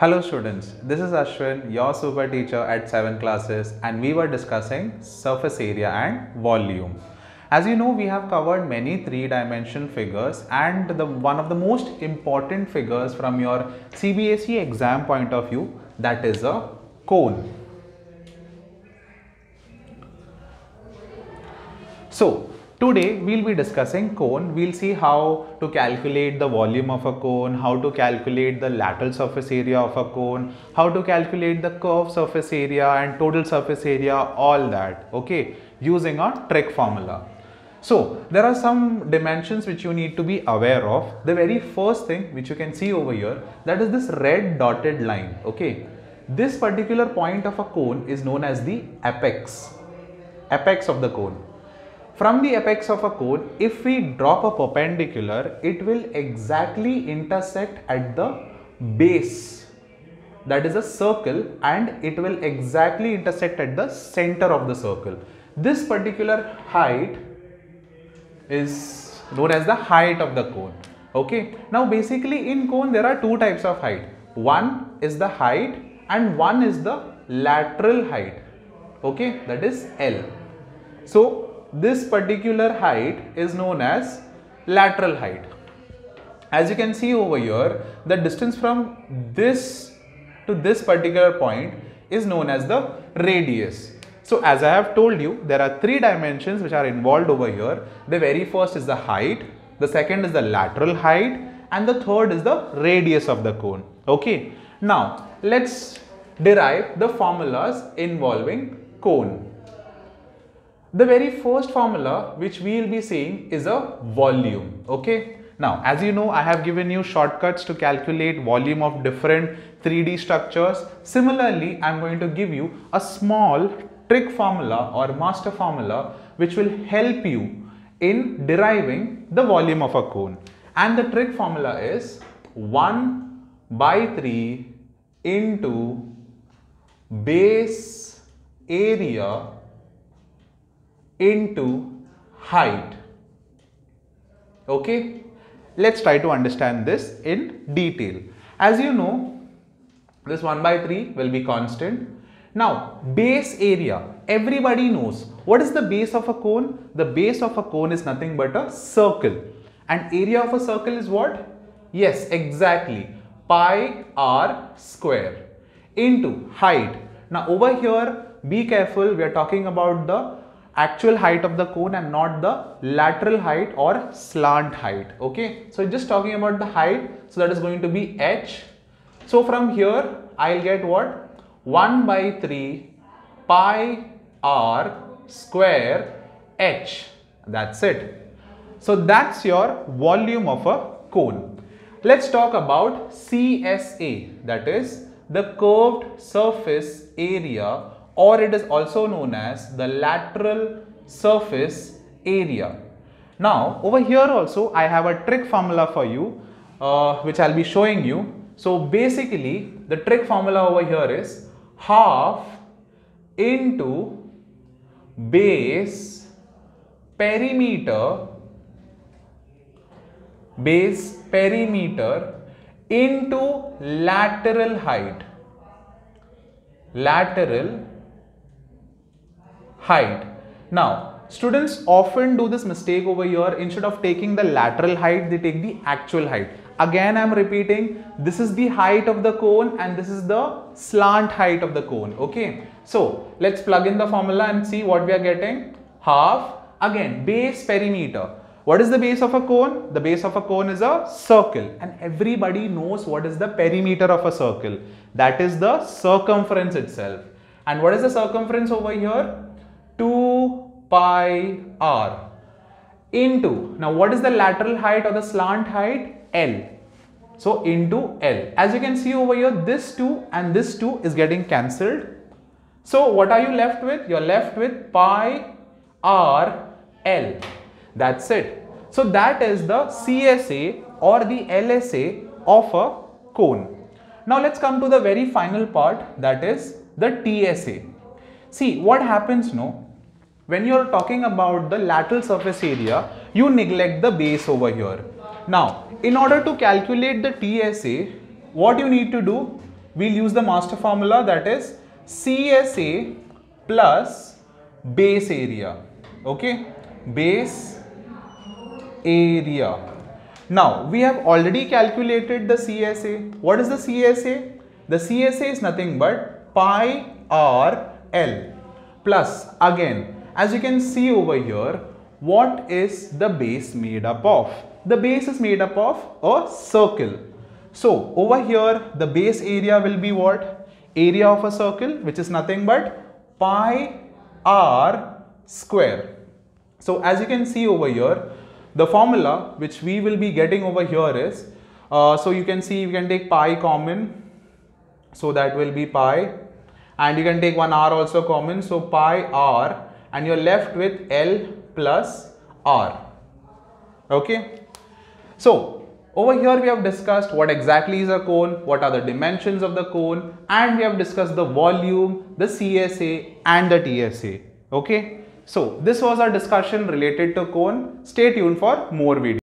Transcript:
Hello students, this is Ashwin, your super teacher at 7 classes and we were discussing surface area and volume. As you know, we have covered many three-dimension figures and the one of the most important figures from your CBSE exam point of view that is a cone. So, Today we'll be discussing cone. We'll see how to calculate the volume of a cone, how to calculate the lateral surface area of a cone, how to calculate the curved surface area and total surface area, all that, okay, using a trick formula. So, there are some dimensions which you need to be aware of. The very first thing which you can see over here, that is this red dotted line, okay. This particular point of a cone is known as the apex, apex of the cone from the apex of a cone, if we drop a perpendicular, it will exactly intersect at the base. That is a circle and it will exactly intersect at the center of the circle. This particular height is known as the height of the cone. Okay. Now basically in cone there are two types of height. One is the height and one is the lateral height. Okay. That is L. So this particular height is known as lateral height. As you can see over here, the distance from this to this particular point is known as the radius. So as I have told you, there are three dimensions which are involved over here. The very first is the height, the second is the lateral height and the third is the radius of the cone. Okay. Now let's derive the formulas involving cone. The very first formula which we will be seeing is a volume. Okay. Now, as you know, I have given you shortcuts to calculate volume of different 3D structures. Similarly, I am going to give you a small trick formula or master formula which will help you in deriving the volume of a cone. And the trick formula is 1 by 3 into base area into height. Okay, let's try to understand this in detail. As you know, this 1 by 3 will be constant. Now, base area, everybody knows. What is the base of a cone? The base of a cone is nothing but a circle. And area of a circle is what? Yes, exactly. Pi r square into height. Now, over here, be careful. We are talking about the actual height of the cone and not the lateral height or slant height okay? So just talking about the height so that is going to be h. So from here i'll get what? 1 by 3 pi r square h. That's it. So that's your volume of a cone. Let's talk about csa that is the curved surface area or it is also known as the lateral surface area. Now over here also I have a trick formula for you uh, which I'll be showing you. So basically the trick formula over here is half into base perimeter base perimeter into lateral height lateral height. Now, students often do this mistake over here. Instead of taking the lateral height, they take the actual height. Again, I am repeating, this is the height of the cone and this is the slant height of the cone. Okay. So, let's plug in the formula and see what we are getting. Half, again, base perimeter. What is the base of a cone? The base of a cone is a circle and everybody knows what is the perimeter of a circle. That is the circumference itself. And what is the circumference over here? 2 pi r into, now what is the lateral height or the slant height? L. So into L. As you can see over here, this 2 and this 2 is getting cancelled. So what are you left with? You're left with pi r L. That's it. So that is the CSA or the LSA of a cone. Now let's come to the very final part that is the TSA. See what happens now when you're talking about the lateral surface area, you neglect the base over here. Now, in order to calculate the TSA, what you need to do? we'll use the master formula that is CSA plus base area. Okay, base area. Now we have already calculated the CSA. What is the CSA? The CSA is nothing but pi r L plus again as you can see over here what is the base made up of? The base is made up of a circle. So over here the base area will be what? Area of a circle which is nothing but pi r square. So as you can see over here the formula which we will be getting over here is uh, so you can see you can take pi common so that will be pi and you can take one r also common so pi r and you're left with L plus R. Okay. So over here we have discussed what exactly is a cone, what are the dimensions of the cone and we have discussed the volume, the CSA and the TSA. Okay. So this was our discussion related to cone. Stay tuned for more videos.